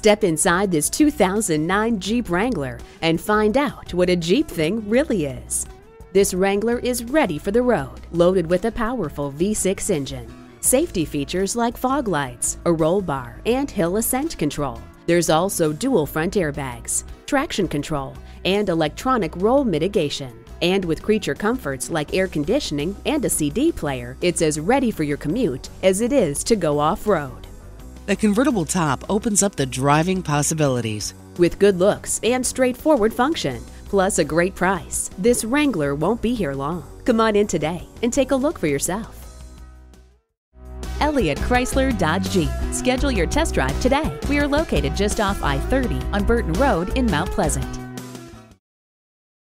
Step inside this 2009 Jeep Wrangler and find out what a Jeep thing really is. This Wrangler is ready for the road, loaded with a powerful V6 engine. Safety features like fog lights, a roll bar, and hill ascent control. There's also dual front airbags, traction control, and electronic roll mitigation. And with creature comforts like air conditioning and a CD player, it's as ready for your commute as it is to go off road. The convertible top opens up the driving possibilities. With good looks and straightforward function, plus a great price, this Wrangler won't be here long. Come on in today and take a look for yourself. Elliott Chrysler Dodge Jeep. Schedule your test drive today. We are located just off I 30 on Burton Road in Mount Pleasant.